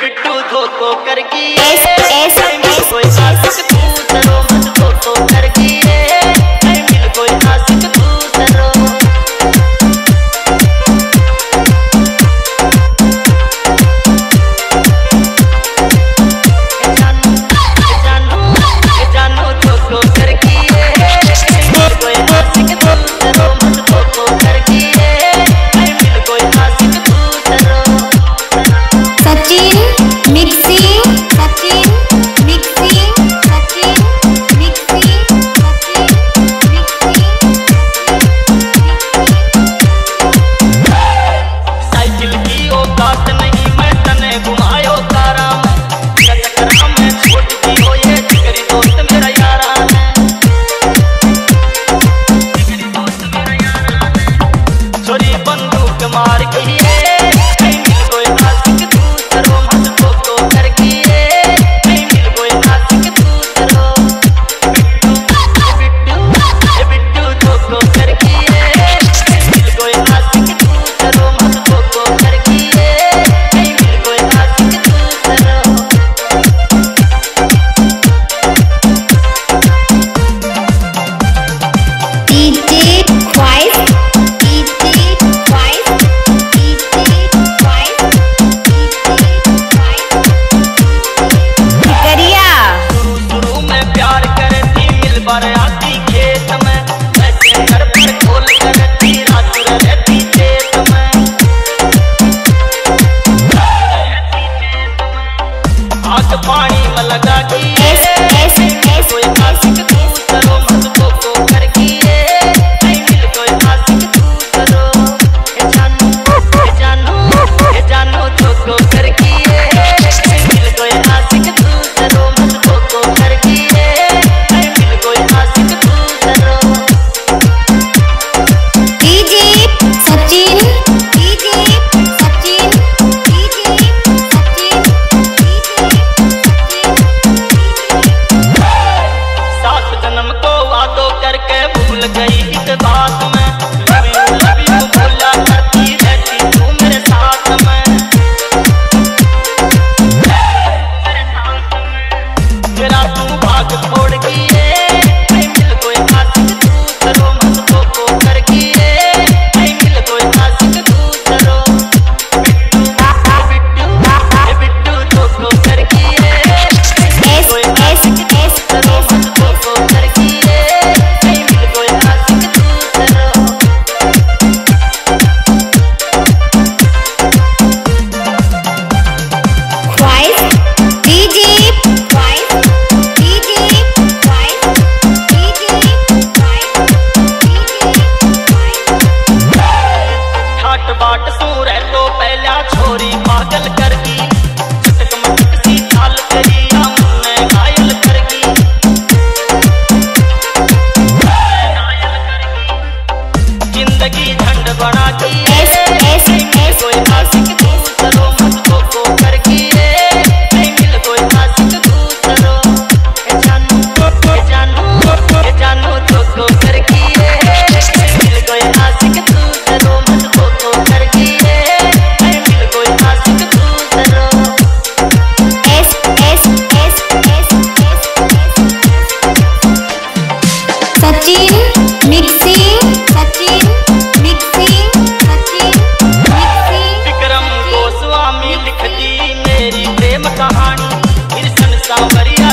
बिट्टू धोखो करगी सचिन मिक्सिंग がい कहानी कृष्ण सावरिया